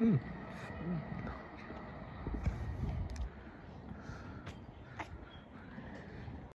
嗯。